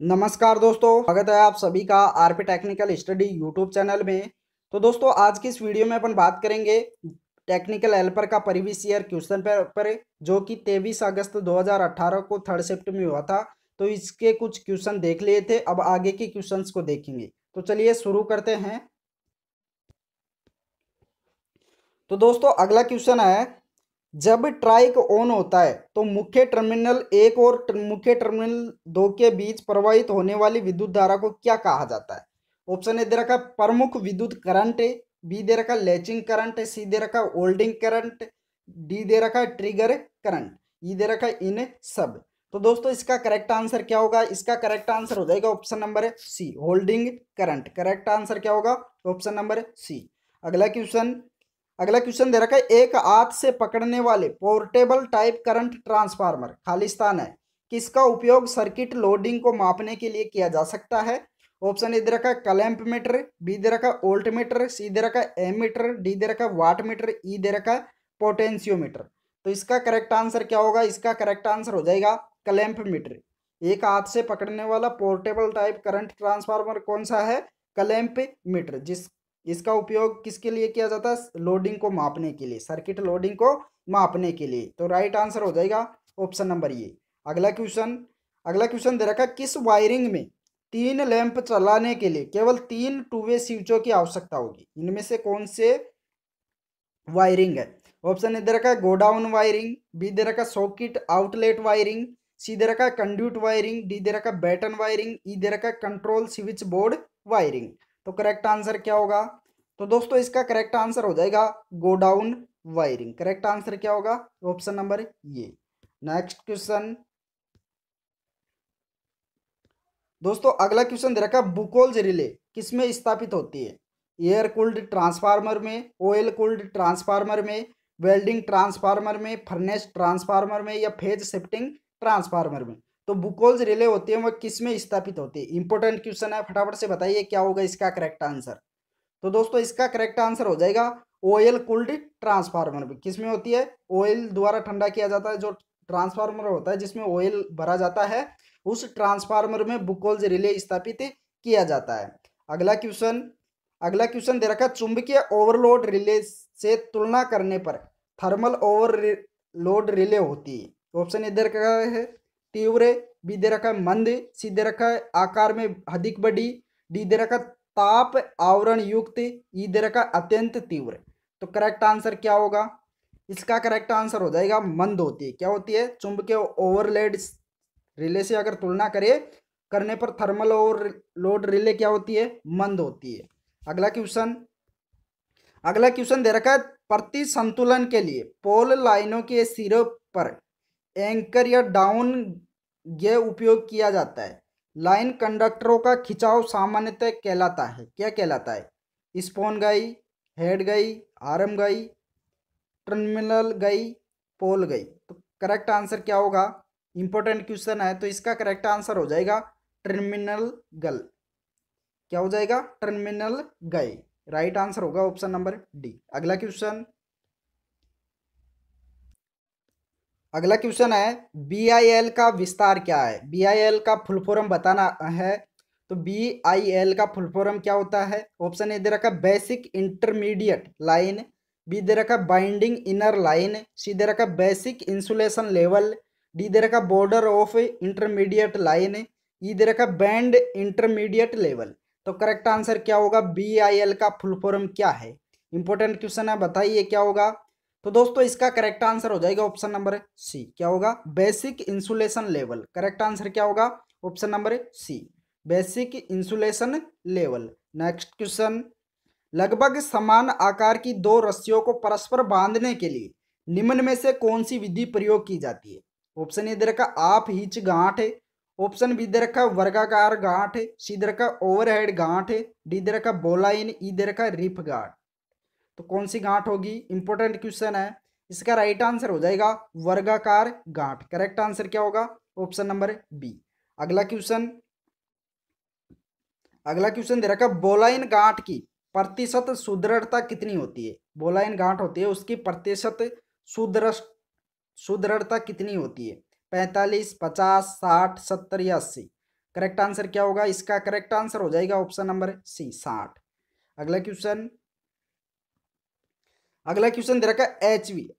नमस्कार दोस्तों, स्वागत है आप सभी का RP technical study YouTube channel में। तो दोस्तों, आज की इस वीडियो में अपन बात करेंगे टेक्निकल हेल्पर का परिविश ईयर क्वेश्चन पेपर जो कि तेईस अगस्त 2018 को थर्ड शिफ्ट में हुआ था। तो इसके कुछ क्वेश्चन देख लिए थे, अब आगे के क्वेश्चन को देखेंगे। तो चलिए शुरू करते हैं। तो दोस्तों, अगला क्वेश्चन है जब ट्राइक ऑन होता है तो मुख्य टर्मिनल एक और मुख्य टर्मिनल दो के बीच प्रवाहित होने वाली विद्युत धारा को क्या कहा जाता है? ऑप्शन ए, दे रखा प्रमुख विद्युत करंट है बी, दे रखा लेचिंग करंट है सी, दे रखा होल्डिंग करंट, डी, दे रखा ट्रिगर करंट, ई, दे रखा इन सब। तो दोस्तों, इसका करेक्ट आंसर क्या होगा? इसका करेक्ट आंसर हो जाएगा option number C, holding current. Correct answer क्या होगा? Option number C. अगला क्वेश्चन अगला क्वेश्चन दे रखा है, एक हाथ से पकड़ने वाले portable type current transformer Khalistan है। किसका उपयोग सर्किट लोडिंग को मापने के लिए किया जा सकता है? ऑप्शन ए दे रखा कलैंप मीटर, बी दे रखा ओल्ट मीटर, सी दे रखा है, एम मीटर, डी दे रखा है, वाट मीटर, ई दे रखा है, पोटेंशियोमीटर। तो इसका करेक्ट आंसर क्या होगा? इसका करेक्ट आंसर हो जाएगा कलैंप मीटर। एक हाथ से पकड़ने वाला पोर्टेबल टाइप करंट ट्रांसफार्मर कौन सा है? कलैंप मीटर जिस इसका उपयोग किसके लिए किया जाता है? लोडिंग को मापने के लिए सर्किट लोडिंग को मापने के लिए। तो राइट आंसर हो जाएगा ऑप्शन नंबर ये अगला क्वेश्चन अगला क्वेश्चन दे रखा किस वायरिंग में तीन लैंप चलाने के लिए केवल तीन टू वे स्विचों की आवश्यकता होगी? इनमें से कौन से वायरिंग है? ऑप्शन ए दे रखा है गोडाउन वायरिंग बी दे रखा सॉकेट आउटलेट वायरिंग सी दे रखा कंड्यूट वायरिंग डी दे रखा बैटन वायरिंग ई दे रखा कंट्रोल स्विच बोर्ड वायरिंग तो करेक्ट आंसर क्या होगा? तो दोस्तों, इसका करेक्ट आंसर हो जाएगा गोडाउन वायरिंग करेक्ट आंसर क्या होगा? ऑप्शन नंबर ये नेक्स्ट क्वेश्चन दोस्तों, अगला क्वेश्चन दे रखा बुकोल्स रिले किसमें स्थापित होती है? एयर कूल्ड ट्रांसफार्मर में ऑयल कूल्ड ट्रांसफार्मर में वेल्डिंग ट्रांसफार्मर में फर्नेस ट्रांसफार्मर में या फ़ेज़ शिफ्टिंग ट्रांसफार्मर में? तो बुकोल्स रिले होती है वह किसमें स्थापित होती है? इंपॉर्टेंट क्वेश्चन है, फटाफट से बताइए क्या होगा इसका करेक्ट आंसर तो दोस्तों, इसका करेक्ट आंसर हो जाएगा ऑयल कूल्ड ट्रांसफार्मर में किसमें होती है? ऑयल द्वारा ठंडा किया जाता है, जो ट्रांसफार्मर होता है, जिसमें ऑयल भरा जाता है, उस ट्रांसफार्मर में बुकोल्स रिले स्थापित किया जाता है। अगला क्वेश्चन अगला क्वेश्चन दे रखा चुंबकीय ओवरलोड रिले से तुलना करने पर थर्मल ओवरलोड रिले होती है। ऑप्शन इधर का है। तीव्र, बी दे रखा है मंद, सी दे रखा है आकार में अधिक बड़ी, डी दे रखा ताप, आवरण युक्त, ई दे रखा अत्यंत तीव्र। तो करेक्ट आंसर क्या होगा? इसका करेक्ट आंसर हो जाएगा, मंद होती है। क्या होती है? चुंबकीय ओवरलेड रिले से अगर तुलना करें, करने पर थर्मल ओवरलोड रिले क्या होती है? मंद होती है। अगला क्वेश्चन अगला क्वेश्चन दे रखा है प्रति संतुलन के लिए। पोल लाइनों के सिरों पर एंकर या डाउन ये उपयोग किया जाता है। लाइन कंडक्टरों का खिंचाव सामान्यतः कहलाता है। क्या कहलाता है? स्पोन गई, हेड गई, आर्म गई, टर्मिनल गई, पोल गई। तो करेक्ट आंसर क्या होगा? इंपॉर्टेंट क्वेश्चन है तो इसका करेक्ट आंसर हो जाएगा टर्मिनल गल। क्या हो जाएगा? टर्मिनल गए राइट आंसर होगा ऑप्शन नंबर डी। अगला क्वेश्चन। अगला क्वेश्चन है बी आई एल का विस्तार क्या है? बी आई एल का फुल फॉर्म बताना है तो बी आई एल का फुल फॉर्म क्या होता है? ऑप्शन ए दे रखा बेसिक इंटरमीडिएट लाइन, बी दे रखा बाइंडिंग इनर लाइन, सी दे रखा बेसिक इंसुलेशन लेवल, डी दे रखा border of intermediate line, E दे रखा बैंड इंटरमीडिएट लेवल। तो करेक्ट आंसर क्या होगा? बी आई एल का फुल फॉर्म क्या है? इंपॉर्टेंट क्वेश्चन है, बताइए क्या होगा? तो दोस्तों, इसका करेक्ट आंसर हो जाएगा ऑप्शन नंबर सी क्या होगा? Basic insulation level correct answer क्या होगा? Option number C basic insulation level next question लगभग समान आकार की दो रस्सियों को परस्पर बांधने के लिए निम्न में से कौन सी विधि प्रयोग की जाती है? ऑप्शन ए दे रखा आप हिच गांठ है। ऑप्शन बी दे रखा वर्गाकार गांठ है। सी दे रखा ओवरहेड गांठ है। डी दे रखा बोलाइन ई दे रखा रिप गांठ। तो कौन सी गांठ होगी? इंपॉर्टेंट क्वेश्चन है। इसका राइट आंसर हो जाएगा वर्गाकार गांठ। करेक्ट आंसर क्या होगा? ऑप्शन नंबर बी अगला क्वेश्चन अगला क्वेश्चन दे रखा बोलाइन गांठ की प्रतिशत सुदृढ़ता कितनी होती है? बोलाइन गांठ होती है, उसकी प्रतिशत सुदृढ़ सुदृढ़ता कितनी होती है? पैंतालीस, पचास, साठ, सत्तर या अस्सी। करेक्ट आंसर क्या होगा? इसका करेक्ट आंसर हो जाएगा ऑप्शन नंबर सी साठ। अगला क्वेश्चन अगला क्वेश्चन दे रखा है एच वी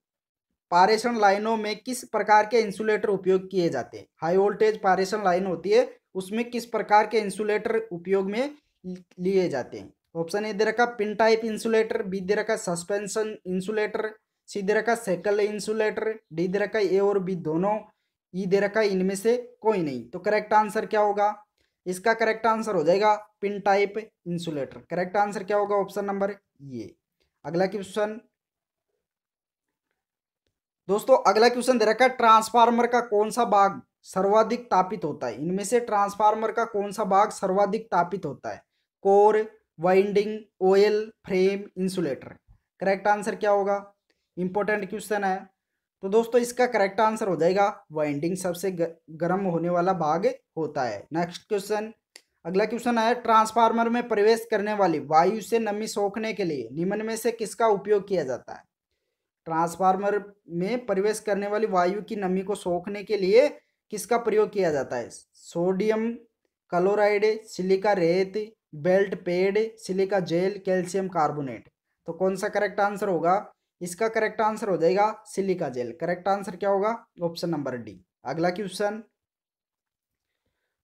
पारेशन लाइनों में किस प्रकार के इंसुलेटर उपयोग किए जाते हैं? हाई वोल्टेज पारेशन लाइन होती है, उसमें किस प्रकार के इंसुलेटर उपयोग में लिए जाते हैं? ऑप्शन ए दे रखा पिन टाइप इंसुलेटर बी दे रखा सस्पेंशन इंसुलेटर सी दे रखा सेकल इंसुलेटर डी दे रखा ए और बी दोनों ई दे रखा इनमें से कोई नहीं। तो करेक्ट आंसर क्या होगा? इसका करेक्ट आंसर हो जाएगा pin type insulator correct answer क्या होगा? ऑप्शन नंबर ये अगला क्वेश्चन दोस्तों, अगला क्वेश्चन दे रखा है ट्रांसफार्मर का कौन सा भाग सर्वाधिक तापित होता है? इनमें से ट्रांसफार्मर का कौन सा भाग सर्वाधिक तापित होता है? Core winding oil frame insulator correct answer क्या होगा? इंपॉर्टेंट क्वेश्चन है। तो दोस्तों, इसका करेक्ट आंसर हो जाएगा वाइंडिंग सबसे गर्म होने वाला भाग होता है। नेक्स्ट क्वेश्चन अगला क्वेश्चन है ट्रांसफार्मर में प्रवेश करने वाली वायु से नमी सोखने के लिए निम्न में से किसका उपयोग किया जाता है? ट्रांसफार्मर में प्रवेश करने वाली वायु की नमी को सोखने के लिए किसका प्रयोग किया जाता है? सोडियम क्लोराइड, सिलिका रेत, बेल्ट पेड, सिलिका जेल, कैल्शियम कार्बोनेट। तो कौन सा करेक्ट आंसर होगा? इसका करेक्ट आंसर हो जाएगा सिलिका जेल। करेक्ट आंसर क्या होगा? Option number D. अगला क्वेश्चन।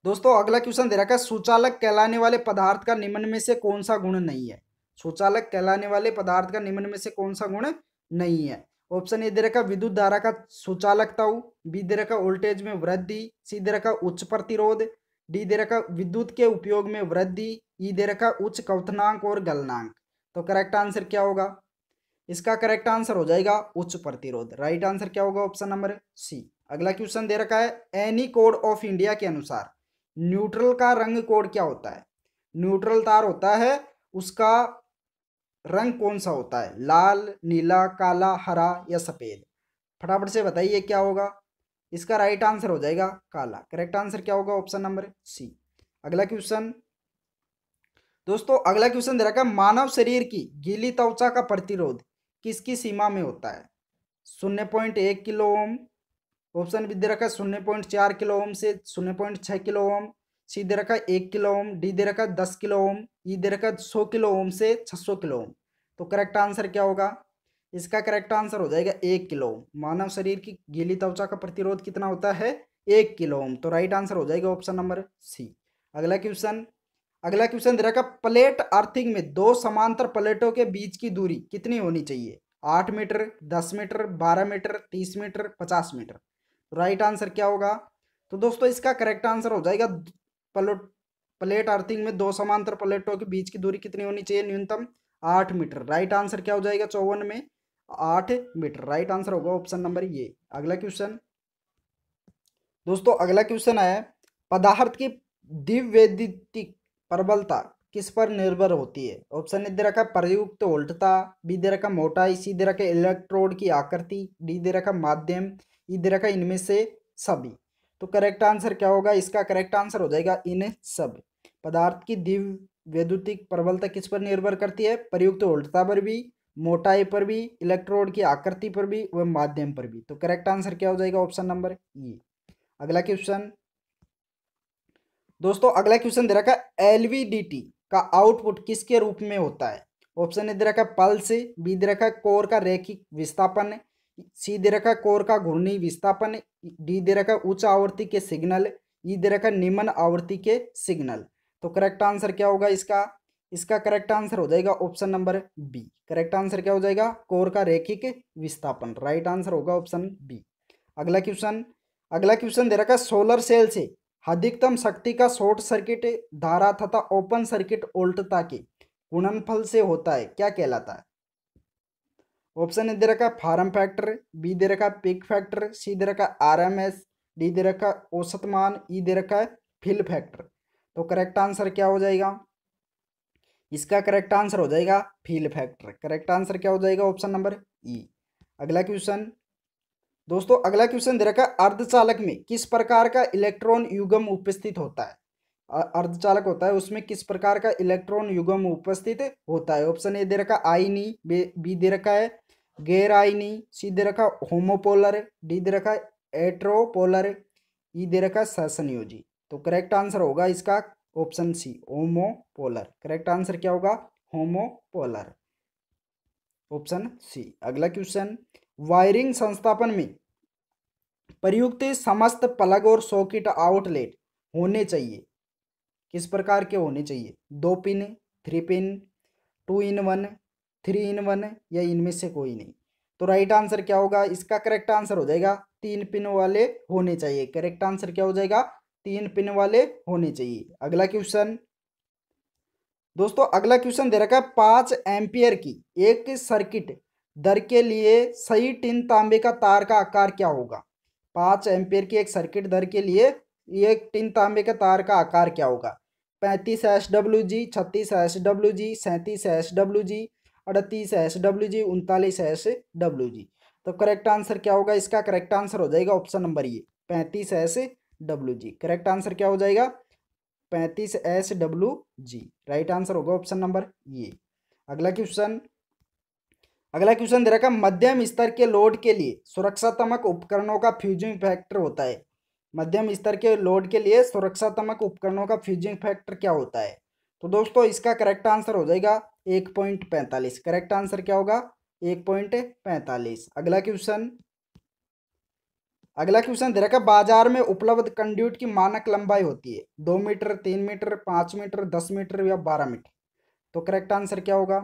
दोस्तों, अगला क्वेश्चन दे रखा है, सुचालक कहलाने वाले पदार्थ का निम्न में से कौन सा गुण नहीं है? सुचालक कहलाने वाले पदार्थ का निम्न में से कौन सा गुण नहीं है। ऑप्शन ए, दे रखा विद्युत धारा का सुचालकता बी, दे रखा वोल्टेज में वृद्धि। सी, दे रखा उच्च प्रतिरोध। डी, दे रखा विद्युत के उपयोग में वृद्धि। ई, दे रखा उच्च कवथनांक और गलनांक। तो करेक्ट आंसर क्या होगा? इसका करेक्ट आंसर हो जाएगा उच्च प्रतिरोध। राइट आंसर क्या होगा ऑप्शन नंबर सी अगला क्वेश्चन दे रखा है एनी कोड ऑफ़ इंडिया के अनुसार न्यूट्रल का रंग कोड क्या होता है? न्यूट्रल तार होता है, उसका रंग कौन सा होता है? लाल, नीला, काला, हरा या सफ़ेद? फटाफट से बताइए क्या होगा? इसका राइट आंसर हो जाएगा काला। करेक्ट आंसर क्या होगा ऑप्शन नंबर सी अगला क्वेश्चन दोस्तों, अगला क्वेश्चन दे रखा है, मानव शरीर की गीली त्वचा का प्रतिरोध किसकी सीमा में होता है? शून्य पॉइंट एक किलो ओम। ऑप्शन भी दे रखा है, शून्य पॉइंट चार किलो ओम से शून्य पॉइंट छः किलो ओम। सी दे रखा है एक किलो ओम, डी दे रखा है दस किलो ओम, ई दे रखा है सौ किलो ओम से छः सौ किलो ओम। तो करेक्ट आंसर क्या होगा? इसका करेक्ट आंसर हो जाएगा एक किलो ओम। मानव शरीर की गीली त्वचा का प्रतिरोध कितना होता है? एक किलो ओम। तो राइट आंसर हो जाएगा ऑप्शन नंबर सी अगला क्वेश्चन अगला क्वेश्चन दे रखा प्लेट अर्थिंग में दो समांतर प्लेटों के बीच की दूरी कितनी होनी चाहिए? आठ मीटर, दस मीटर, बारह मीटर, तीस मीटर, पचास मीटर। राइट आंसर क्या होगा? तो दोस्तों इसका करेक्ट आंसर हो जाएगा प्लेट प्लेट अर्थिंग में दो समांतर प्लेटों के बीच की दूरी कितनी होनी चाहिए? न्यूनतम आठ मीटर। राइट आंसर क्या हो जाएगा? चौवन में आठ मीटर। राइट आंसर होगा ऑप्शन नंबर ये अगला क्वेश्चन। दोस्तों, अगला क्वेश्चन है, पदार्थ की दिव्यदितिक प्रबलता किस पर निर्भर होती है? ऑप्शन ए, दे रखा प्रयुक्त उल्टता बी, दे रखा मोटाई, सी, दे रखा इलेक्ट्रोड की आकृति, डी, दे रखा माध्यम, ई, दे रखा इनमें से सभी। तो करेक्ट आंसर क्या होगा? इसका करेक्ट आंसर हो जाएगा इन सब। पदार्थ की दिव्य वैद्युतिक प्रबलता किस पर निर्भर करती है? प्रयुक्त उल्टता पर भी, मोटाई पर भी इलेक्ट्रोड की आकृति पर भी व माध्यम पर भी। तो करेक्ट आंसर क्या हो जाएगा ऑप्शन नंबर ई अगला क्वेश्चन दोस्तों, अगला क्वेश्चन दे रखा है एलवीडीटी का आउटपुट किसके रूप में होता है? ऑप्शन ए दे रखा है पल्स बी दे रखा है कोर का रैखिक विस्थापन सी दे रखा कोर का घूर्णी विस्थापन, डी दे रखा उच्च आवृत्ति के सिग्नल, ई दे रखा निम्न आवृत्ति के सिग्नल। तो करेक्ट आंसर क्या होगा इसका? इसका करेक्ट आंसर हो जाएगा option number B. Correct answer क्या हो जाएगा? कोर का रेखिक विस्थापन। राइट आंसर होगा ऑप्शन बी। अगला क्वेश्चन। अगला क्वेश्चन दे रखा सोलर सेल से अधिकतम शक्ति का शॉर्ट सर्किट धारा तथा ओपन सर्किट उल्टता के गुणनफल से होता है। क्या कहलाता है? ऑप्शन ए दे रखा फार्म फैक्टर, बी दे रखा पिक फैक्टर, सी दे रखा आर एम एस डी दे रखा औसत मान, ई दे रखा है फिल फैक्टर। तो करेक्ट आंसर क्या हो जाएगा? इसका करेक्ट आंसर हो जाएगा फील फैक्टर। करेक्ट आंसर क्या हो जाएगा ऑप्शन नंबर ई। अगला क्वेश्चन। दोस्तों, अगला क्वेश्चन दे रखा अर्धचालक में किस प्रकार का इलेक्ट्रॉन युगम उपस्थित होता है? अर्धचालक होता है, उसमें किस प्रकार का इलेक्ट्रॉन युगम उपस्थित होता है? ऑप्शन ए दे रखा आईनी बी दे रखा है गैर आईनी सी दे रखा होमोपोलर डी दे रखा एट्रोपोलर ई दे रखा ससंयोजी तो करेक्ट आंसर होगा इसका option C homopolar correct answer क्या होगा? होमोपोलर ऑप्शन सी अगला क्वेश्चन वायरिंग संस्थापन में प्रयुक्त समस्त प्लग और सॉकेट आउटलेट होने चाहिए। किस प्रकार के होने चाहिए? दो pin three pin two in one three in one या इनमें से कोई नहीं। तो राइट आंसर क्या होगा? इसका करेक्ट आंसर हो जाएगा, तीन पिन वाले होने चाहिए। करेक्ट आंसर क्या हो जाएगा? तीन पिन वाले होने चाहिए। अगला क्वेश्चन दोस्तों, अगला क्वेश्चन दे रखा है पाँच एम्पियर की। एक सर्किट दर के लिए सही टिन तांबे का तार का आकार क्या होगा? पाँच एम्पियर की एक सर्किट दर के लिए एक टिन तांबे का तार का आकार क्या होगा? पैंतीस एस डब्ल्यू जी छत्तीस एस डब्ल्यू जी सैंतीस एस डब्ल्यू जी अड़तीस एस डब्ल्यू जी उनतालीस एस डब्ल्यू जी तो करेक्ट आंसर क्या होगा इसका? करेक्ट आंसर हो जाएगा ऑप्शन नंबर ये, पैंतीस S W G correct answer क्या हो जाएगा? पैंतीस S W G right answer होगा ऑप्शन नंबर ये। अगला क्वेश्चन अगला क्वेश्चन दे रखा मध्यम स्तर के लोड के लिए सुरक्षात्मक उपकरणों का फ्यूजिंग फैक्टर होता है। मध्यम स्तर के लोड के लिए सुरक्षात्मक उपकरणों का फ्यूजिंग फैक्टर क्या होता है? तो दोस्तों, इसका करेक्ट आंसर हो जाएगा एक पॉइंट पैंतालीस, करेक्ट आंसर क्या होगा? एक पॉइंट पैंतालीस। अगला क्वेश्चन। अगला क्वेश्चन दे रखा बाज़ार में उपलब्ध कंड्यूट की मानक लंबाई होती है। दो मीटर, तीन मीटर, पाँच मीटर, दस मीटर या बारह मीटर। तो करेक्ट आंसर क्या होगा?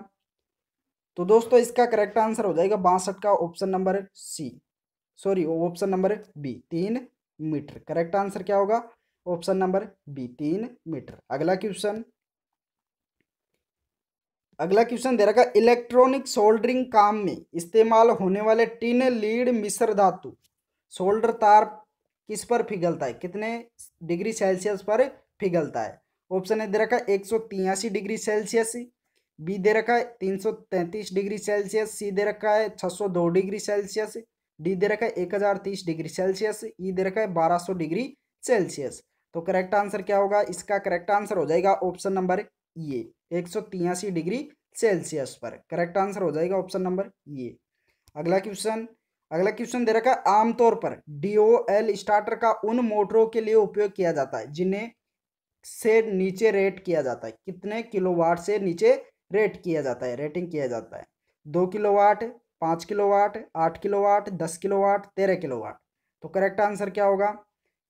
तो दोस्तों, इसका करेक्ट आंसर हो जाएगा बासठ का option number C. Sorry, option number B, तीन मीटर। करेक्ट आंसर क्या होगा? ऑप्शन नंबर बी, तीन मीटर। अगला क्वेश्चन। अगला क्वेश्चन दे रखा इलेक्ट्रॉनिक सोल्डरिंग काम में इस्तेमाल होने वाले टिन लीड मिश्र धातु, सोल्डर तार किस पर पिघलता है? कितने डिग्री सेल्सियस पर पिघलता है? ऑप्शन ए दे रखा है एक सौ तिरासी डिग्री सेल्सियस, बी दे रखा है तीन सौ तैंतीस डिग्री सेल्सियस, सी दे रखा है छः सौ दो डिग्री सेल्सियस, डी दे रखा है एक हज़ार तीस डिग्री सेल्सियस, ई दे रखा है बारह सौ डिग्री सेल्सियस। तो करेक्ट आंसर क्या होगा? इसका करेक्ट आंसर हो जाएगा ऑप्शन नंबर ये एक सौ तिरासी डिग्री सेल्सियस पर। करेक्ट आंसर हो जाएगा ऑप्शन नंबर ये अगला क्वेश्चन अगला क्वेश्चन दे रखा है आमतौर पर डीओएल स्टार्टर का उन मोटरों के लिए उपयोग किया जाता है जिन्हें से नीचे रेट किया जाता है। कितने किलोवाट से नीचे रेट किया जाता है? रेटिंग किया जाता है। दो किलोवाट, पाँच किलोवाट, आठ किलोवाट, दस किलोवाट, तेरह किलोवाट। तो करेक्ट आंसर क्या होगा?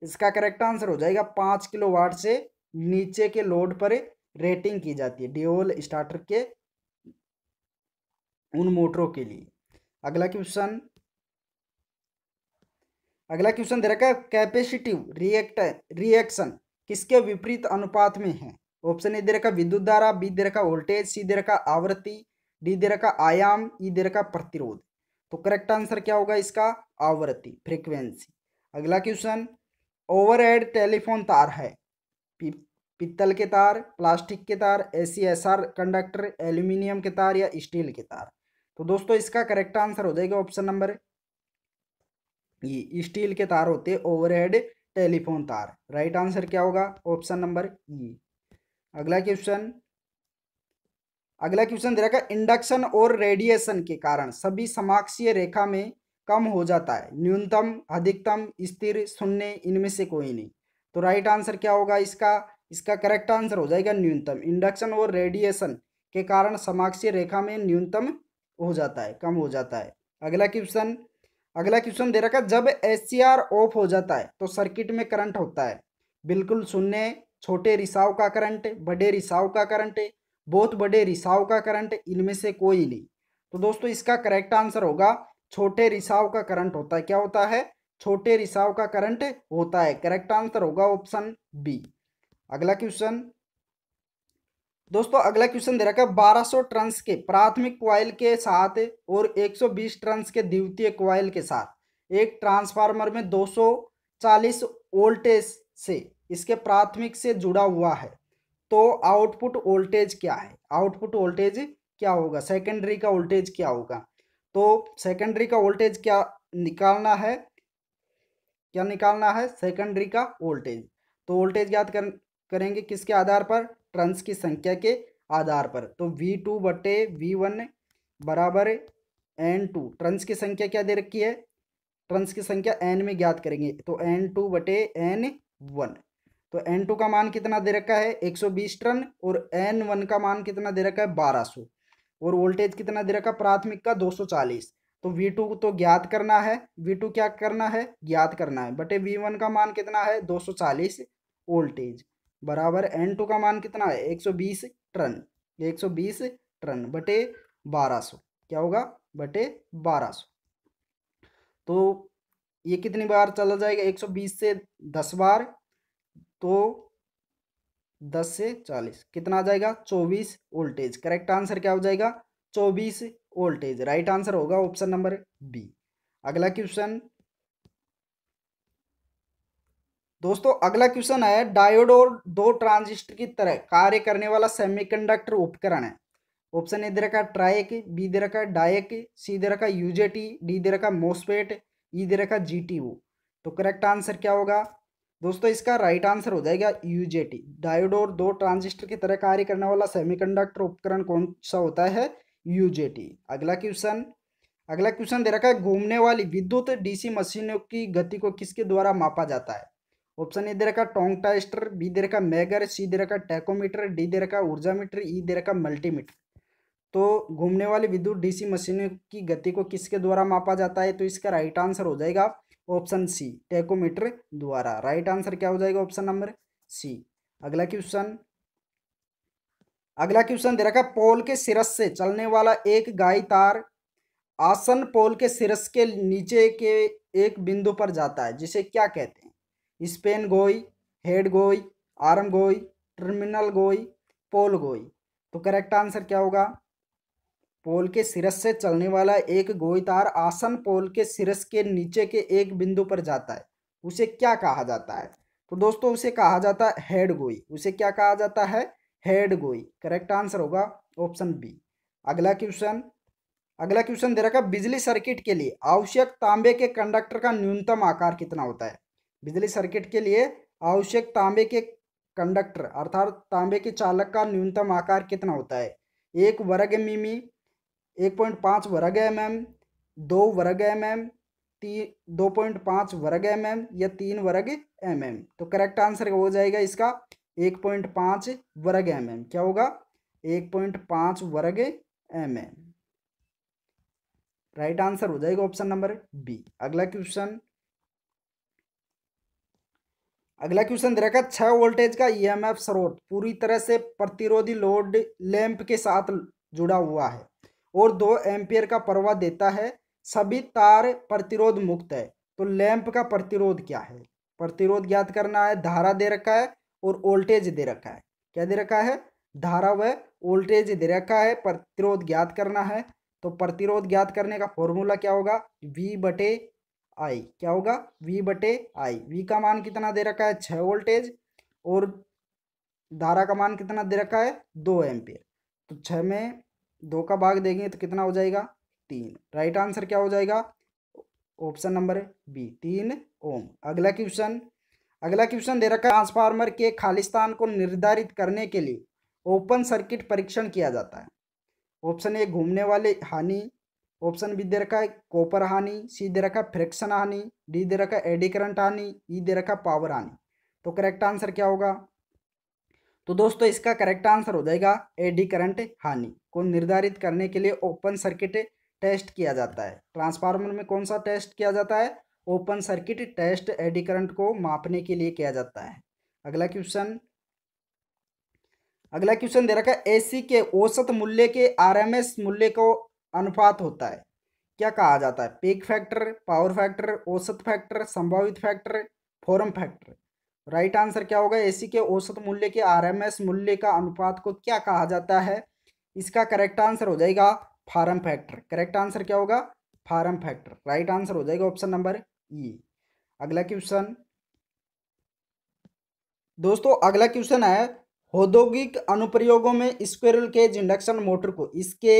इसका करेक्ट आंसर हो जाएगा पाँच किलोवाट से नीचे के लोड पर रेटिंग की जाती है डिओल स्टार्टर के उन मोटरों के लिए। अगला क्वेश्चन। अगला क्वेश्चन, दे रखा है कैपेसिटिव रिएक्ट, रिएक्शन किसके विपरीत अनुपात में है? ऑप्शन ए, दे रखा विद्युत धारा, बी, दे रखा वोल्टेज, सी, दे रखा आवृत्ति, डी, दे रखा आयाम, ई, दे रखा प्रतिरोध। तो करेक्ट आंसर क्या होगा इसका? आवृत्ति, फ्रीक्वेंसी। अगला क्वेश्चन, ओवरहेड टेलीफोन तार है पित्तल के तार, प्लास्टिक के तार AC S R conductor, aluminium के तार या स्टील के तार। तो दोस्तों, इसका करेक्ट आंसर हो जाएगा ऑप्शन नंबर ये स्टील के तार होते ओवरहेड टेलीफोन तार। राइट आंसर क्या होगा? Option number E. अगला क्वेश्चन। अगला क्वेश्चन दे रखा इंडक्शन और रेडिएशन के कारण सभी समाक्षीय रेखा में कम हो जाता है। न्यूनतम, अधिकतम, स्थिर, शून्य, इनमें से कोई नहीं। तो राइट आंसर क्या होगा इसका? इसका करेक्ट आंसर हो जाएगा न्यूनतम। इंडक्शन और रेडिएशन के कारण समाक्षीय रेखा में न्यूनतम हो जाता है, कम हो जाता है। अगला क्वेश्चन अगला क्वेश्चन दे रखा जब एससीआर ऑफ़ हो जाता है तो सर्किट में करंट होता है। बिल्कुल शून्य छोटे रिसाव का करंट बड़े रिसाव का करंट बहुत बड़े रिसाव का करंट इनमें से कोई नहीं। तो दोस्तों, इसका करेक्ट आंसर होगा, छोटे रिसाव का करंट होता है। क्या होता है? छोटे रिसाव का करंट होता है। करेक्ट आंसर होगा ऑप्शन बी अगला क्वेश्चन। दोस्तों, अगला क्वेश्चन दे रखा है 1200 ट्रंस के प्राथमिक क्वाइल के साथ और 120 ट्रंस के द्वितीय क्वाइल के साथ, एक ट्रांसफार्मर में 240 वोल्टेज से इसके प्राथमिक से जुड़ा हुआ है तो आउटपुट वोल्टेज क्या है? आउटपुट वोल्टेज क्या होगा? सेकेंडरी का वोल्टेज क्या होगा? तो सेकेंडरी का वोल्टेज क्या निकालना है? क्या निकालना है? सेकेंडरी का वोल्टेज। तो वोल्टेज ज्ञात कर करेंगे किसके आधार पर? ट्रंस की संख्या के आधार पर। तो वी टू बटे वी वन बराबर एन टू ट्रंस की संख्या क्या दे रखी है? ट्रंस की संख्या एन में ज्ञात करेंगे। तो एन टू बटे एन वन तो एन टू का मान कितना दे रखा है? 120 टन और एन वन का मान कितना दे रखा है? 1200 और वोल्टेज कितना दे रखा प्राथमिक का 240 तो वी टू तो ज्ञात करना है। वी टू क्या करना है? ज्ञात करना है। बटे वी वन का मान कितना है? 240 वोल्टेज। बराबर एन टू का मान कितना है? 120 टन। 120 टन बटे बारह 1200 क्या होगा? बटे बारह 1200 तो ये कितनी बार चला जाएगा? 120 से 10 बार। तो 10 से 40 कितना आ जाएगा? 24 वोल्टेज। करेक्ट आंसर क्या हो जाएगा? 24 वोल्टेज। राइट आंसर होगा ऑप्शन नंबर बी। अगला क्वेश्चन। दोस्तों, अगला क्वेश्चन है, डायोड और दो ट्रांजिस्टर की तरह कार्य करने वाला सेमीकंडक्टर उपकरण है। ऑप्शन ए दे रखा ट्राइक बी दे रखा डायक, सी दे रखा यूजेटी, डी दे रखा मोसपेट ई दे रखा जी टी ओ तो करेक्ट आंसर क्या होगा? दोस्तों, इसका राइट आंसर हो जाएगा यूजेटी। डायोड और दो ट्रांजिस्टर की तरह कार्य करने वाला सेमीकंडक्टर उपकरण कौन सा होता है? यूजेटी। अगला क्वेश्चन अगला क्वेश्चन दे रखा है, घूमने वाली विद्युत डीसी मशीनों की गति को किसके द्वारा मापा जाता है? ऑप्शन ए दे रखा टोंग टेस्टर बी दे रखा मेगर, सी दे रखा टैकोमीटर, डी दे रखा ऊर्जा मीटर ई दे रखा मल्टीमीटर। तो घूमने वाली विद्युत डीसी मशीनों की गति को किसके द्वारा मापा जाता है? तो इसका राइट आंसर हो जाएगा ऑप्शन सी, टेकोमीटर द्वारा। राइट आंसर क्या हो जाएगा ऑप्शन नंबर सी? अगला क्वेश्चन। अगला क्वेश्चन दे रखा पोल के सिरस से चलने वाला एक गाय तार आसन पोल के सिरस के नीचे के एक बिंदु पर जाता है, जिसे क्या कहते हैं? स्पेन गोई, हेड गोई, आर्म गोई, टर्मिनल गोई, पोल गोई। तो करेक्ट आंसर क्या होगा? पोल के सिरस से चलने वाला एक गोई तार आसन पोल के सिरस के नीचे के एक बिंदु पर जाता है। उसे क्या कहा जाता है? तो दोस्तों, उसे कहा जाता है हेड गोई। उसे क्या कहा जाता है? हेड गोई। करेक्ट आंसर होगा ऑप्शन बी। अगला क्वेश्चन। अगला क्वेश्चन दे रखा बिजली सर्किट के लिए आवश्यक तांबे के कंडक्टर का न्यूनतम आकार कितना होता है? बिजली सर्किट के लिए आवश्यक तांबे के कंडक्टर अर्थात तांबे के चालक का न्यूनतम आकार कितना होता है? एक वर्ग मिमी, एक पॉइंट पाँच वर्ग एम एम दो वर्ग एम एम तीन दो पॉइंट पाँच वर्ग एम एम या तीन वर्ग एम एम तो करेक्ट आंसर हो जाएगा इसका एक पॉइंट पाँच वर्ग एम एम क्या होगा? एक पॉइंट पाँच वर्ग एम एम राइट आंसर हो जाएगा ऑप्शन नंबर बी। अगला क्वेश्चन अगला क्वेश्चन दे रखा छह वोल्टेज का ईएमएफ स्रोत पूरी तरह से प्रतिरोधी लोड लैंप के साथ जुड़ा हुआ है और दो एम्पियर का प्रवाह देता है, सभी तार प्रतिरोध मुक्त है। तो लैंप का प्रतिरोध क्या है? प्रतिरोध ज्ञात करना है, धारा दे रखा है और वोल्टेज दे रखा है। क्या दे रखा है? धारा व वोल्टेज दे रखा है, प्रतिरोध ज्ञात करना है। तो प्रतिरोध ज्ञात करने का फॉर्मूला क्या होगा? वी बटे आई, क्या होगा? वी बटे आई वी का मान कितना दे रखा है? छः वोल्टेज और धारा का मान कितना दे रखा है? दो एम्पियर तो छः में दो का भाग देंगे तो कितना हो जाएगा? तीन. राइट आंसर क्या हो जाएगा? ऑप्शन नंबर बी तीन ओम अगला क्वेश्चन अगला क्वेश्चन दे रखा है ट्रांसफार्मर के खालिस्तान को निर्धारित करने के लिए ओपन सर्किट परीक्षण किया जाता है। ऑप्शन ए घूमने वाले हानि ऑप्शन बी दे रखा है कॉपर हानि सी दे रखा है फ्रिक्शन हानि डी दे रखा है एडी करंट हानि ई दे रखा है पावर हानि। तो करेक्ट आंसर क्या होगा? तो दोस्तों इसका करेक्ट आंसर हो जाएगा एडी करंट हानि, को निर्धारित करने के लिए ओपन सर्किट टेस्ट किया जाता है। ट्रांसफार्मर में कौन सा टेस्ट किया जाता है? Open circuit test eddy current को मापने के लिए किया जाता है। अगला क्वेश्चन अगला क्वेश्चन दे रखा है एसी के औसत मूल्य के आरएमएस मूल्य को अनुपात होता है। क्या कहा जाता है? पीक फैक्टर पावर फैक्टर औसत फैक्टर संभावित factor form factor right answer क्या होगा? एसी के औसत मूल्य के आरएमएस मूल्य का अनुपात को क्या कहा जाता है? इसका करेक्ट आंसर हो जाएगा फार्म फैक्टर करेक्ट आंसर क्या होगा? फार्म फैक्टर राइट आंसर हो जाएगा ऑप्शन नंबर ई अगला क्वेश्चन दोस्तों, अगला क्वेश्चन है औद्योगिक अनुप्रयोगों में स्क्वेरल केज इंडक्शन मोटर को। इसके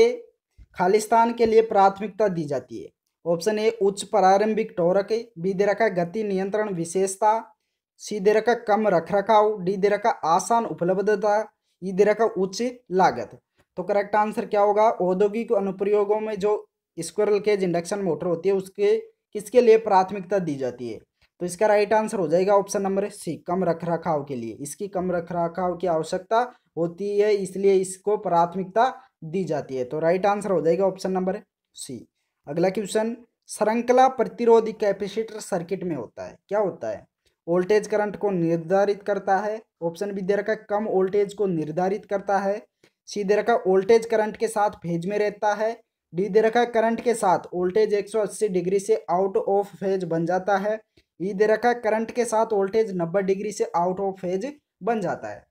खालिस्तान के लिए प्राथमिकता दी जाती है। ऑप्शन ए, उच्च प्रारंभिक टोरक, बी, दे रखा गति नियंत्रण विशेषता, सी, दे रखा कम रख रखाव डी, दे रखा आसान उपलब्धता, ई, दे रखा उच्च लागत। तो करेक्ट आंसर क्या होगा? औद्योगिक अनुप्रयोगों में जो स्क्वेरल केज इंडक्शन मोटर होती है, उसके किसके लिए प्राथमिकता दी जाती है? तो इसका राइट आंसर हो जाएगा ऑप्शन नंबर सी, कम रख रखाव के लिए। इसकी कम रख रखाव की आवश्यकता होती है, इसलिए इसको प्राथमिकता दी जाती है। तो राइट आंसर हो जाएगा ऑप्शन नंबर सी अगला क्वेश्चन श्रृंखला प्रतिरोधी कैपेसिटर सर्किट में होता है। क्या होता है? वोल्टेज करंट को निर्धारित करता है। ऑप्शन बी दे रखा कम वोल्टेज को निर्धारित करता है। सी दे रखा वोल्टेज करंट के साथ फ़ेज़ में रहता है। डी दे रखा करंट के साथ वोल्टेज 180 डिग्री से आउट ऑफ़ फ़ेज़ बन जाता है। ई दे रखा करंट के साथ वोल्टेज 90 डिग्री से आउट ऑफ़ फ़ेज़ बन जाता है।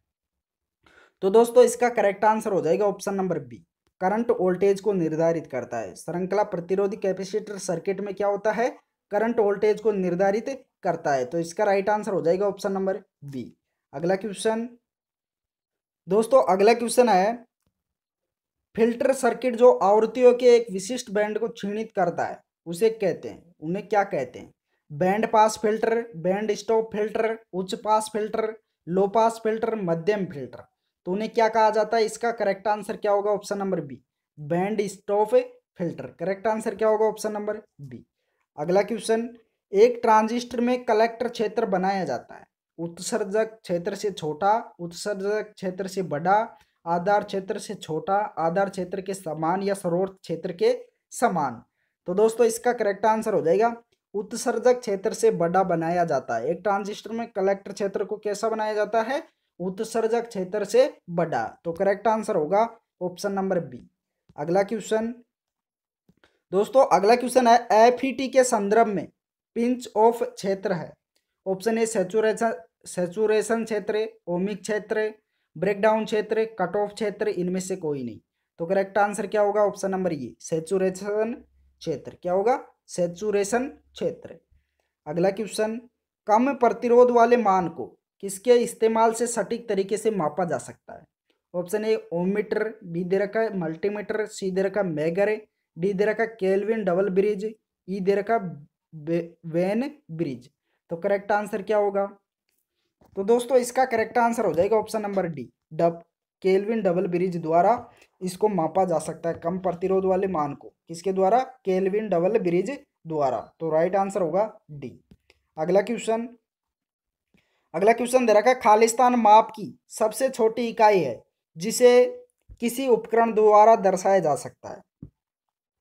तो दोस्तों, इसका करेक्ट आंसर हो जाएगा option number B current voltage को निर्धारित करता है। श्रृंखला प्रतिरोधी कैपेसिटर सर्किट में क्या होता है? करंट वोल्टेज को निर्धारित करता है। तो इसका राइट आंसर हो जाएगा ऑप्शन नंबर बी अगला क्वेश्चन दोस्तों, अगला क्वेश्चन है फ़िल्टर सर्किट जो आवृत्तियों के एक विशिष्ट बैंड को क्षीणित करता है, उसे कहते हैं। उन्हें क्या कहते हैं? Band pass filter band stop filter उच्च pass filter low pass filter मध्यम फ़िल्टर तो उन्हें क्या कहा जाता है? इसका करेक्ट आंसर क्या होगा? Option number B band stop filter correct answer क्या होगा? ऑप्शन नंबर बी अगला क्वेश्चन एक ट्रांजिस्टर में कलेक्टर क्षेत्र बनाया जाता है। उत्सर्जक क्षेत्र से छोटा, उत्सर्जक क्षेत्र से बड़ा, आधार क्षेत्र से छोटा, आधार क्षेत्र के समान या स्रोत क्षेत्र के समान। तो दोस्तों, इसका करेक्ट आंसर हो जाएगा। उत्सर्जक क्षेत्र से बड़ा बनाया जाता है। एक ट्रांजिस्टर में कलेक्टर क्षेत्र को कैसा बनाया जाता है? उत्सर्जक क्षेत्र से बड़ा। तो करेक्ट आंसर होगा ऑप्शन नंबर बी अगला क्वेश्चन दोस्तों, अगला क्वेश्चन है एफ़ के संदर्भ में पिंच ऑफ़ क्षेत्र है। ऑप्शन ए सेचुरेशन सेचुरेशन क्षेत्र ओमिक क्षेत्र ब्रेकडाउन क्षेत्र कट ऑफ़ क्षेत्र इनमें से कोई नहीं। तो करेक्ट आंसर क्या होगा? ऑप्शन नंबर ये सेचुरेशन क्षेत्र। क्या होगा? सेचुरेशन क्षेत्र। अगला क्वेश्चन कम प्रतिरोध वाले मान को किसके इस्तेमाल से सटीक तरीके से मापा जा सकता है? ऑप्शन ए, ओमीटर, बी दे रखा है मल्टीमीटर, सी दे रखा मेगर, डी दे रखा केल्विन, डबल ब्रिज, ई दे रखा वेन ब्रिज। तो करेक्ट आंसर क्या होगा? तो दोस्तों, इसका करेक्ट आंसर हो जाएगा ऑप्शन नंबर डी, डब, केल्विन, डबल ब्रिज द्वारा इसको मापा जा सकता है, कम प्रतिरोध वाले मान को। किसके द्वारा? केल्विन, डबल ब्रिज द्वारा। तो राइट आंसर होगा डी। अगला क्वेश्चन अगला क्वेश्चन दे रखा है, खालिस्तान माप की सबसे छोटी इकाई है, जिसे किसी उपकरण द्वारा दर्शाया जा सकता है।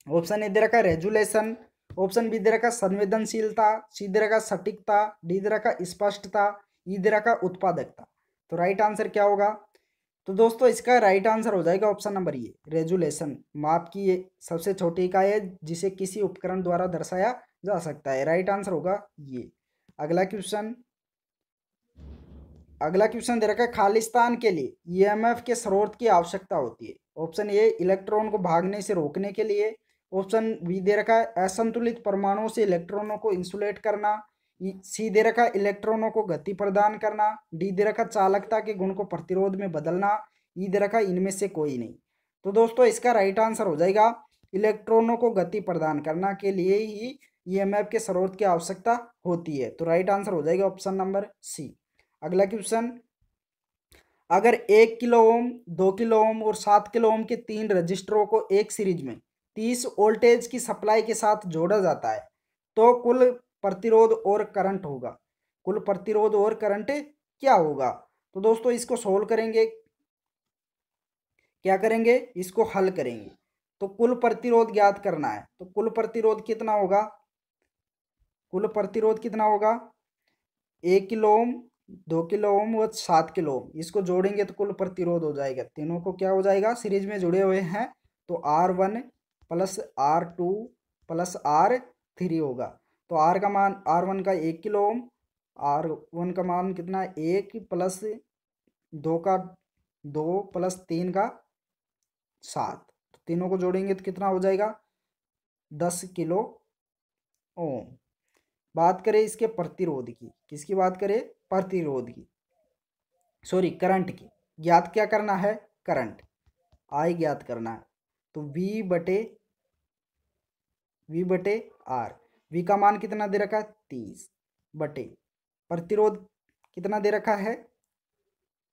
ऑप्शन ए दे रखा है, रेजुलेशन। ऑप्शन बी दे रखा संवेदनशीलता। सी दे रखा सटीकता। डी दे रखा स्पष्टता। ई दे रखा उत्पादकता। तो राइट आंसर क्या होगा? तो दोस्तों, इसका राइट आंसर हो जाएगा ऑप्शन नंबर ये रेजुलेशन। माप की ये सबसे छोटी इकाई है, जिसे किसी उपकरण द्वारा दर्शाया जा सकता है। राइट आंसर होगा ये। अगला क्वेश्चन अगला क्वेश्चन दे रखा है खालिस्तान के लिए ईएमएफ के स्रोत की आवश्यकता होती है। ऑप्शन ए, इलेक्ट्रॉन को भागने से रोकने के लिए। ऑप्शन बी दे रखा है, असंतुलित परमाणुओं से इलेक्ट्रॉनों को इंसुलेट करना। सी दे रखा है, इलेक्ट्रॉनों को गति प्रदान करना। डी दे रखा चालकता के गुण को प्रतिरोध में बदलना। ई दे रखा इनमें से कोई नहीं। तो दोस्तों, इसका राइट आंसर हो जाएगा, इलेक्ट्रॉनों को गति प्रदान करना के लिए ही ईएमएफ के स्रोत की आवश्यकता होती है। तो राइट आंसर हो जाएगा ऑप्शन नंबर सी अगला क्वेश्चन। अगर एक किलो ओम, दो किलो ओम और सात किलो ओम के तीन रजिस्टरों को एक सीरीज़ में तीस वोल्टेज की सप्लाई के साथ जोड़ा जाता है तो कुल प्रतिरोध और करंट होगा। कुल प्रतिरोध और करंट क्या होगा? तो दोस्तों, इसको सोल्व करेंगे। क्या करेंगे? इसको हल करेंगे। तो कुल प्रतिरोध ज्ञात करना है। तो कुल प्रतिरोध कितना होगा? कुल प्रतिरोध कितना होगा? एक किलो ओम दो किलो ओम व सात किलो ओम। इसको जोड़ेंगे तो कुल प्रतिरोध हो जाएगा। तीनों को क्या हो जाएगा? सीरीज़ में जुड़े हुए हैं तो R one plus R two plus R three होगा। तो आर का मान आर वन का एक किलो ओम आर वन का मान कितना? है एक प्लस दो का दो प्लस तीन का सात। तो तीनों को जोड़ेंगे तो कितना हो जाएगा? दस किलो ओम। बात करें इसके प्रतिरोध की। किसकी बात करें? प्रतिरोध की सॉरी करंट की। ज्ञात क्या करना है? करंट आई ज्ञात करना है। तो वी बटे वी बटे आर वी का मान कितना दे रखा है? तीस। बटे, प्रतिरोध कितना दे रखा है?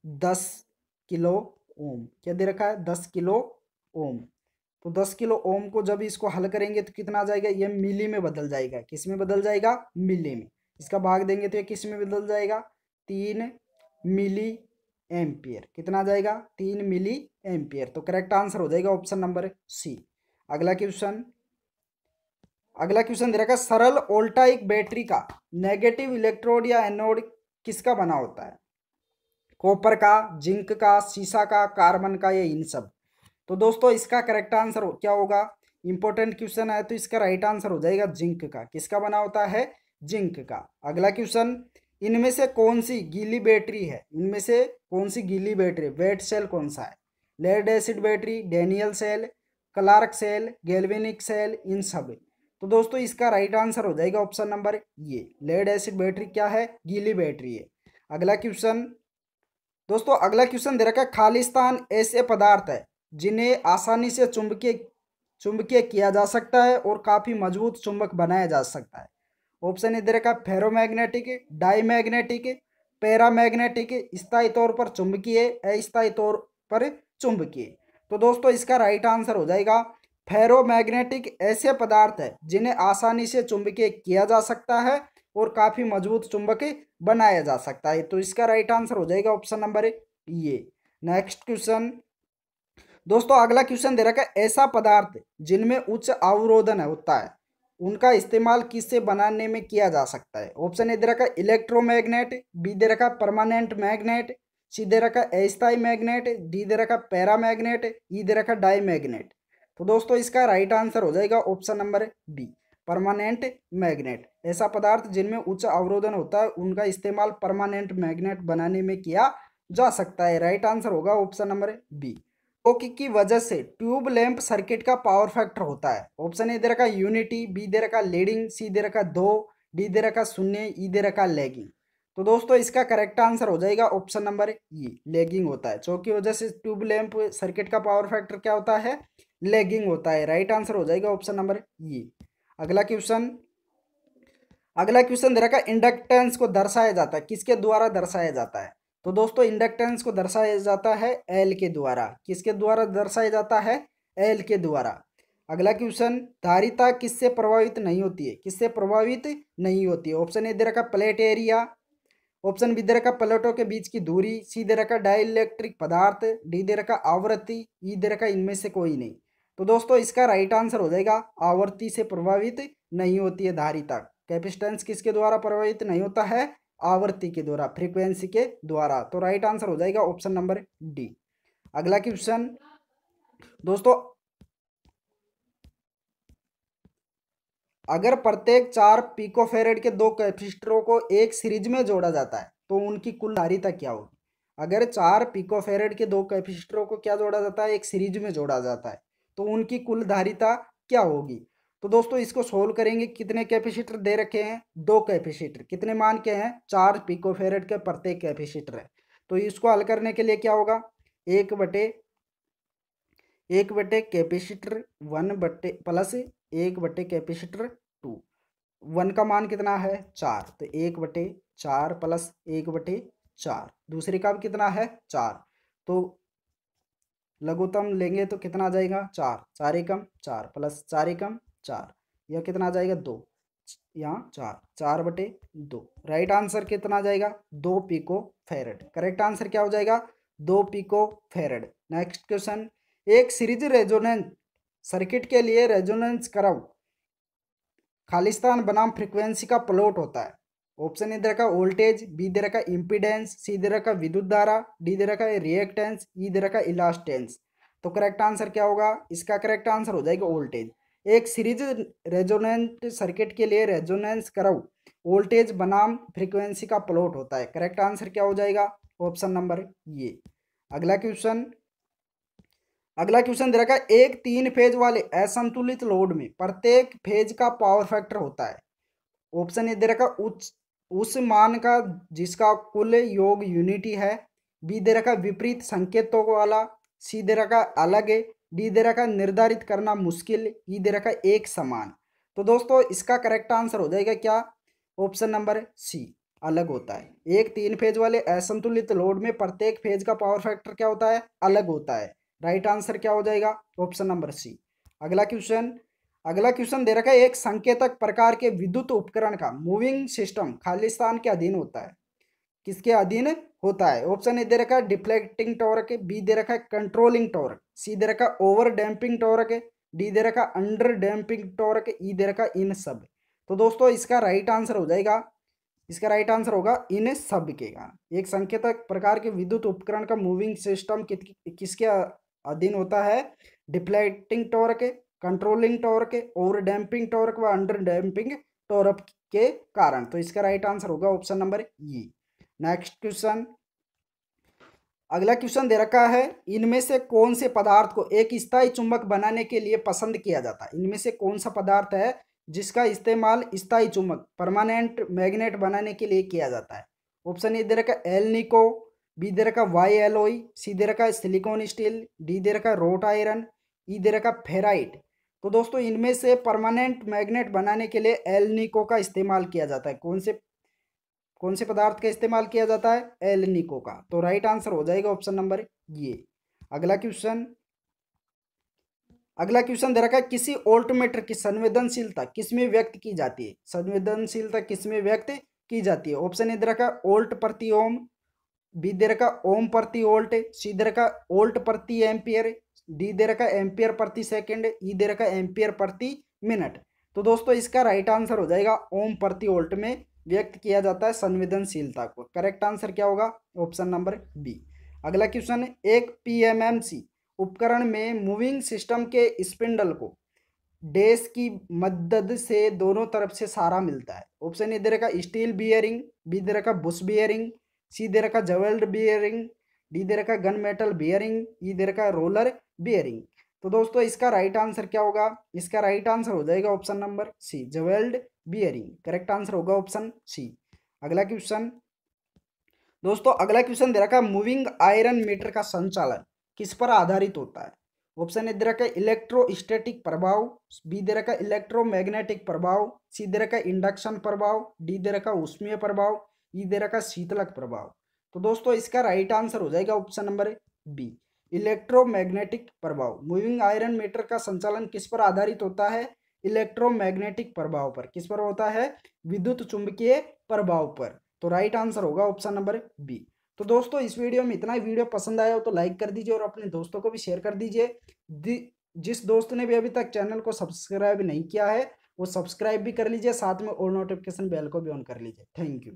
दस किलो ओम। क्या दे रखा है? दस किलो ओम। तो दस किलो ओम को जब इसको हल करेंगे तो कितना आ जाएगा? ये मिली में बदल जाएगा। किसमें बदल जाएगा? मिली में। इसका भाग देंगे तो ये किसमें बदल जाएगा? तीन मिली एम्पियर कितना जाएगा? तीन मिली एम्पियर तो करेक्ट आंसर हो जाएगा ऑप्शन नंबर सी अगला क्वेश्चन अगला क्वेश्चन दे रखा सरल ओल्टाइक बैटरी का नेगेटिव इलेक्ट्रोड या एनोड किसका बना होता है? कॉपर का जिंक का सीसा का कार्बन का या इन सब। तो दोस्तों, इसका करेक्ट आंसर क्या होगा? इंपॉर्टेंट क्वेश्चन है तो इसका राइट आंसर हो जाएगा जिंक का। किसका बना होता है? जिंक का। अगला क्वेश्चन, इनमें से कौन सी गीली बैटरी है? इनमें से कौन सी गीली बैटरी? वेट सेल कौन सा है? Lead acid battery, Daniell cell, Clark cell, galvanic cell, इन सब। तो दोस्तों, इसका राइट आंसर हो जाएगा ऑप्शन नंबर ये लेड एसिड बैटरी क्या है? गीली बैटरी है। अगला क्वेश्चन, दोस्तों, अगला क्वेश्चन दे रखा है, खालिस्तान ऐसे पदार्थ है जिन्हें आसानी से चुंबकीय चुंबकीय किया जा सकता है और काफ़ी मज़बूत चुंबक बनाया जा सकता है। ऑप्शन इधर का फेरोमैग्नेटिक, डाईमैग्नेटिक, पैरामैग्नेटिक, स्थायी तौर पर चुंबकीय, अस्थायी तौर पर चुंबकीय। तो दोस्तों, इसका राइट आंसर हो जाएगा, फेरोमैग्नेटिक ऐसे पदार्थ है जिन्हें आसानी से चुंबकीय किया जा सकता है और काफ़ी मज़बूत चुंबक बनाया जा सकता है। तो इसका राइट आंसर हो जाएगा ऑप्शन नंबर ये नेक्स्ट क्वेश्चन दोस्तों, अगला क्वेश्चन दे रखा है, ऐसा पदार्थ जिनमें उच्च अवरोधन होता है। उनका इस्तेमाल किससे बनाने में किया जा सकता है? ऑप्शन ए, दे रखा इलेक्ट्रोमैग्नेट बी, दे रखा परमानेंट मैग्नेट सी, दे रखा अस्थाई मैग्नेट डी, दे रखा पैरा मैग्नेट ई, दे रखा डाई मैग्नेट तो दोस्तों, इसका राइट आंसर हो जाएगा option number B permanent magnet ऐसा पदार्थ जिनमें उच्च अवरोधन होता है, उनका इस्तेमाल परमानेंट मैग्नेट बनाने में किया जा सकता है। राइट आंसर होगा ऑप्शन नंबर बी ओके की वजह से ट्यूब लैंप सर्किट का पावर फैक्टर होता है। ऑप्शन ए, दे रखा यूनिटी, बी, दे रखा लीडिंग, सी, दे रखा दो, डी, दे रखा शून्य, ई, दे रखा लेगिंग। तो दोस्तों, इसका करेक्ट आंसर हो जाएगा ऑप्शन नंबर ई, लेगिंग होता है। चौकी वजह से ट्यूब लैंप सर्किट का पावर फैक्टर क्या होता है? लेगिंग होता है। राइट आंसर हो जाएगा ऑप्शन नंबर ई। अगला क्वेश्चन अगला क्वेश्चन, दे रखा इंडक्टेंस को दर्शाया जाता है। किसके द्वारा दर्शाया जाता है? तो दोस्तों इंडक्टेंस को दर्शाया जाता है एल के द्वारा। किसके द्वारा दर्शाया जाता है? एल के द्वारा। अगला क्वेश्चन धारिता किससे प्रभावित नहीं होती है? किससे प्रभावित नहीं होती है? ऑप्शन ए दे रखा प्लेट एरिया ऑप्शन बी दे रखा प्लेटों के बीच की दूरी। सी दे रखा डाइलेक्ट्रिक पदार्थ। डी दे रखा आवृत्ति। ई दे रखा इनमें से कोई नहीं। तो दोस्तों, इसका राइट आंसर हो जाएगा, आवृत्ति से प्रभावित नहीं होती है धारिता। कैपिस्टेंस किसके द्वारा प्रभावित नहीं होता है? आवर्ती के द्वारा फ्रीक्वेंसी के द्वारा। तो राइट आंसर हो जाएगा ऑप्शन नंबर डी अगला क्वेश्चन दोस्तों, अगर प्रत्येक चार पिकोफेरेड के दो कैपेसिटरों को एक सीरीज़ में जोड़ा जाता है तो उनकी कुल धारिता क्या होगी? अगर चार पिकोफेरेड के दो कैपेसिटरों को क्या जोड़ा जाता है? एक सीरीज़ में जोड़ा जाता है तो उनकी कुल धारिता क्या होगी? तो दोस्तों इसको सोल्व करेंगे कितने कैपेसिटर दे रखे हैं? दो कैपेसिटर कितने मान के हैं? चार पिकोफेरेट के प्रत्येक कैपेसिटर है। तो इसको हल करने के लिए क्या होगा? एक बटे एक बटे कैपेसिटर वन बटे प्लस एक बटे कैपेसिटर टू वन का मान कितना है? चार। तो एक बटे चार प्लस एक बटे चार। दूसरे का कितना है? चार। तो लघुतम लेंगे तो कितना आ जाएगा? चार। चार एकम, चार प्लस चार एकम चार। यह कितना आ जाएगा? दो। यहाँ चार। चार बटे दो। राइट आंसर कितना आ जाएगा? दो पिको फेरड करेक्ट आंसर क्या हो जाएगा? दो पिको फेरड नेक्स्ट क्वेश्चन एक सीरीज़ रेजोनेंस सर्किट के लिए रेजोनेंस करव खालिस्तान बनाम फ्रीक्वेंसी का प्लॉट होता है। ऑप्शन इधर का वोल्टेज बी दे रखा इम्पीडेंस सी दे रखा विद्युत धारा डी दे रखा रिएक्टेंस ई दे रखा इलास्टेंस तो करेक्ट आंसर क्या होगा? इसका करेक्ट आंसर हो जाएगा वोल्टेज एक सीरीज़ रेजोनेंट सर्किट के लिए रेजोनेंस करव वोल्टेज, बनाम, फ्रीक्वेंसी का प्लॉट होता है। करेक्ट आंसर क्या हो जाएगा? ऑप्शन नंबर ये। अगला क्वेश्चन। अगला क्वेश्चन दे रखा है एक तीन फ़ेज़ वाले असंतुलित लोड में प्रत्येक फ़ेज़ का पावर फैक्टर होता है। ऑप्शन ए दे रखा उच्च उस मान का जिसका कुल योग यूनिटी है। बी दे रखा विपरीत संकेतों वाला। सी दे रखा अलग डी दे रखा निर्धारित करना मुश्किल, ई दे रखा एक समान। तो दोस्तों, इसका करेक्ट आंसर हो जाएगा क्या? ऑप्शन नंबर सी अलग होता है। एक तीन फ़ेज़ वाले असंतुलित लोड में प्रत्येक फ़ेज़ का पावर फैक्टर क्या होता है? अलग होता है। राइट आंसर क्या हो जाएगा? ऑप्शन नंबर सी अगला क्वेश्चन अगला क्वेश्चन दे रखा है एक संकेतक प्रकार के विद्युत उपकरण का मूविंग सिस्टम खालिस्तान के अधीन होता है। किसके अधीन होता है? ऑप्शन ए दे रखा है डिफ्लेक्टिंग टॉर्क बी दे रखा है कंट्रोलिंग टॉर्क सी दे रखा है ओवर डैम्पिंग टॉर्क डी दे रखा अंडर डैम्पिंग टॉर्क ई दे रखा इन सब। तो दोस्तों इसका राइट आंसर हो जाएगा। इसका राइट आंसर होगा इन सब के का। एक संकेतक प्रकार के विद्युत उपकरण का मूविंग सिस्टम कि, किसके अधीन होता है? Deflecting torque controlling torque over damping torque व अंडर डैम्पिंग टॉर्क के कारण। तो इसका राइट आंसर होगा option number E. Next question अगला क्वेश्चन दे रखा है, इनमें से कौन से पदार्थ को एक स्थायी चुंबक बनाने के लिए पसंद किया जाता है? इनमें से कौन सा पदार्थ है जिसका इस्तेमाल स्थायी चुंबक परमानेंट मैग्नेट बनाने के लिए किया जाता है? ऑप्शन ए दे रखा एल निको बी दे रखा वाई एलोई सी दे रखा है सिलिकॉन स्टील डी दे रखा है रोट आयरन ई दे रखा फेराइट तो दोस्तों, इनमें से परमानेंट मैग्नेट बनाने के लिए एल निको का इस्तेमाल किया जाता है। कौन से कौन से पदार्थ का इस्तेमाल किया जाता है? एल निको का। तो राइट आंसर हो जाएगा ऑप्शन नंबर ये अगला क्वेश्चन अगला क्वेश्चन दे रखा है, किसी ऑल्टोमीटर की संवेदनशीलता किसमें व्यक्त की जाती है? संवेदनशीलता किसमें व्यक्त की जाती है? ऑप्शन ए दे रखा ओल्ट प्रति ओम बी दे रखा ओम प्रति ओल्ट सी दे रखा ओल्ट प्रति एम्पियर डी दे रखा एम्पियर प्रति सेकंड ई दे रखा एम्पियर प्रति मिनट तो दोस्तों, इसका राइट आंसर हो जाएगा ओम प्रति ओल्ट में। व्यक्त किया जाता है संवेदनशीलता को। करेक्ट आंसर क्या होगा? ऑप्शन नंबर बी अगला क्वेश्चन एक पीएमएमसी उपकरण में मूविंग सिस्टम के स्पिंडल को डेस की मदद से दोनों तरफ़ से सारा मिलता है। ऑप्शन ए दे रखा स्टील बियरिंग बी दे रखा बुश बियरिंग सी दे रखा जवेल्ड बियरिंग डी दे रखा गन मेटल बियरिंग ई दे रखा रोलर बियरिंग तो दोस्तों, इसका राइट आंसर क्या होगा? इसका राइट आंसर हो जाएगा option number C jewelled bearing correct answer होगा ऑप्शन सी अगला क्वेश्चन दोस्तों, अगला क्वेश्चन दे रखा है मूविंग आयरन मीटर का संचालन। किस पर आधारित होता है? ऑप्शन ए दे रखा है इलेक्ट्रोस्टैटिक प्रभाव। बी दे रखा है इलेक्ट्रोमैग्नेटिक प्रभाव। सी दे रखा है इंडक्शन प्रभाव। डी दे रखा उष्मीय प्रभाव। ई दे रखा शीतलक प्रभाव। तो दोस्तों, इसका राइट आंसर हो जाएगा ऑप्शन नंबर बी इलेक्ट्रोमैग्नेटिक प्रभाव। मूविंग आयरन मीटर का संचालन किस पर आधारित होता है? इलेक्ट्रोमैग्नेटिक प्रभाव पर। किस पर होता है? विद्युत चुंबकीय प्रभाव पर। तो राइट आंसर होगा ऑप्शन नंबर बी तो दोस्तों, इस वीडियो में इतना ही। वीडियो पसंद आया हो तो लाइक कर दीजिए और अपने दोस्तों को भी शेयर कर दीजिए। जिस दोस्त ने भी अभी तक चैनल को सब्सक्राइब नहीं किया है, वो सब्सक्राइब भी कर लीजिए, साथ में और नोटिफिकेशन बेल को भी ऑन कर लीजिए। Thank you